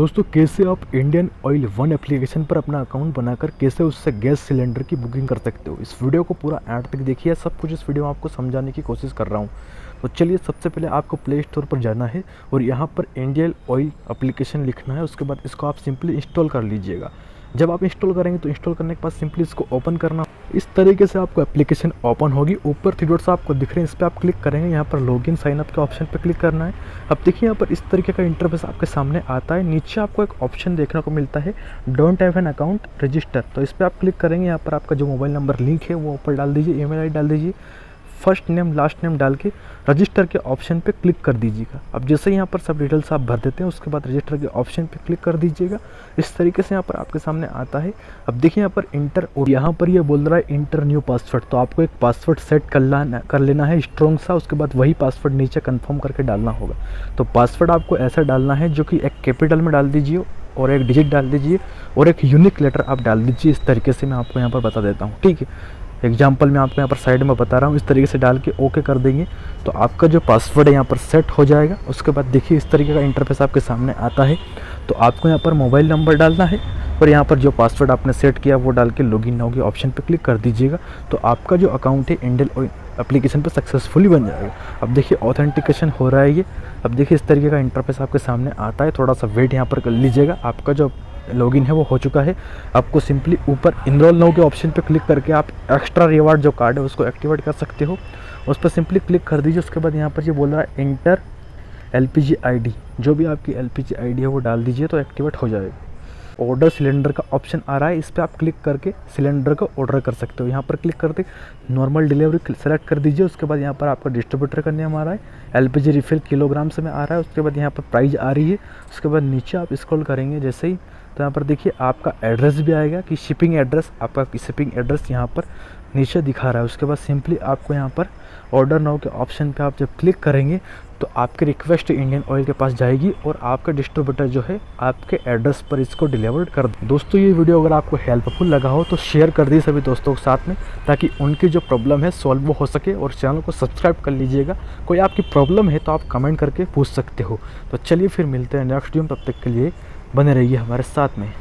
दोस्तों, कैसे आप इंडियन ऑयल वन एप्लीकेशन पर अपना अकाउंट बनाकर कैसे उससे गैस सिलेंडर की बुकिंग कर सकते हो? इस वीडियो को पूरा एंड तक देखिए। सब कुछ इस वीडियो में आपको समझाने की कोशिश कर रहा हूँ। तो चलिए, सबसे पहले आपको प्ले स्टोर पर जाना है और यहाँ पर इंडियन ऑयल एप्लीकेशन लिखना है। उसके बाद इसको आप सिंपली इंस्टॉल कर लीजिएगा। जब आप इंस्टॉल करेंगे तो इंस्टॉल करने के बाद सिंपली इसको ओपन करना इस तरीके से आपको एप्लीकेशन ओपन होगी। ऊपर थ्री डॉट्स आपको दिख रहे हैं, इस पर आप क्लिक करेंगे, यहाँ पर लॉग इन साइनअप के ऑप्शन पर क्लिक करना है। अब देखिए यहाँ पर इस तरीके का इंटरफेस आपके सामने आता है। नीचे आपको एक ऑप्शन देखने को मिलता है don't have an account register तो इस पर आप क्लिक करेंगे, यहाँ पर आपका जो मोबाइल नंबर लिंक है, वो ऊपर डाल दीजिए ई मेल डाल दीजिए। फ़र्स्ट नेम, लास्ट नेम डाल के रजिस्टर के ऑप्शन पे क्लिक कर दीजिएगा। अब जैसे यहाँ पर सब डिटेल्स आप भर देते हैं, उसके बाद रजिस्टर के ऑप्शन पे क्लिक कर दीजिएगा। इस तरीके से यहाँ पर आपके सामने आता है। अब देखिए यहाँ पर इंटर और यहाँ पर ये बोल रहा है इंटर न्यू पासवर्ड तो आपको एक पासवर्ड सेट कर लाना, कर लेना है स्ट्रॉन्ग सा, उसके बाद वही पासवर्ड नीचे कन्फर्म करके डालना होगा। तो पासवर्ड आपको ऐसा डालना है जो कि एक कैपिटल में डाल दीजिए और एक डिजिट डाल दीजिए और एक यूनिक लेटर आप डाल दीजिए। इस तरीके से मैं आपको यहाँ पर बता देता हूँ। ठीक है। एग्ज़ाम्पल मैं आपको यहाँ पर साइड में बता रहा हूँ। इस तरीके से डाल के ओके कर देंगे। तो आपका जो पासवर्ड है यहाँ पर सेट हो जाएगा। उसके बाद देखिए इस तरीके का इंटरफेस आपके सामने आता है। तो आपको यहाँ पर मोबाइल नंबर डालना है और यहाँ पर जो पासवर्ड आपने सेट किया वो डाल के लॉगिन नाउ के ऑप्शन पर क्लिक कर दीजिएगा। तो आपका जो अकाउंट है इंडियन एप्लीकेशन पर सक्सेसफुली बन जाएगा। अब देखिए ऑथेंटिकेशन हो रहा है ये। अब देखिए इस तरीके का इंटरफेस आपके सामने आता है। थोड़ा सा वेट यहाँ पर कर लीजिएगा। आपका जो लॉगिन है, वो हो चुका है। आपको सिंपली ऊपर इनरोल नाउ के ऑप्शन पे क्लिक करके आप एक्स्ट्रा रिवार्ड जो कार्ड है, उसको एक्टिवेट कर सकते हो। उस पर सिंपली क्लिक कर दीजिए, उसके बाद यहाँ पर ये बोल रहा है इंटर एल पी जो भी आपकी एल पी है, वो डाल दीजिए तो एक्टिवेट हो जाएगा। ऑर्डर सिलेंडर का ऑप्शन आ रहा है, इस पर आप क्लिक करके सिलेंडर को ऑर्डर कर सकते हो। यहाँ पर क्लिक करके नॉर्मल डिलीवरी सेलेक्ट कर दीजिए, उसके बाद यहाँ पर आपका डिस्ट्रीब्यूटर का नेम आ रहा है। एलपीजी रिफिल किलोग्राम से में आ रहा है, उसके बाद यहाँ पर प्राइस आ रही है, उसके बाद नीचे आप स्क्रॉल करेंगे जैसे ही तो यहाँ पर देखिए आपका एड्रेस भी आएगा कि शिपिंग एड्रेस आपका शिपिंग एड्रेस यहाँ पर नीचे दिखा रहा है। उसके बाद सिंपली आपको यहाँ पर ऑर्डर नाउ के ऑप्शन पे आप जब क्लिक करेंगे तो आपकी रिक्वेस्ट इंडियन ऑयल के पास जाएगी और आपका डिस्ट्रीब्यूटर जो है, आपके एड्रेस पर इसको डिलीवर कर दे। दोस्तों, ये वीडियो अगर आपको हेल्पफुल लगा हो तो शेयर कर दिए सभी दोस्तों के साथ में, ताकि उनकी जो प्रॉब्लम है सॉल्व हो सके और चैनल को सब्सक्राइब कर लीजिएगा। कोई आपकी प्रॉब्लम है तो आप कमेंट करके पूछ सकते हो। तो चलिए फिर मिलते हैं नेक्स्ट वीडियो तब तक के लिए बने रहिए हमारे साथ में।